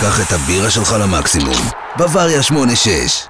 קח את הבירה שלך למקסימום. בוואריה 86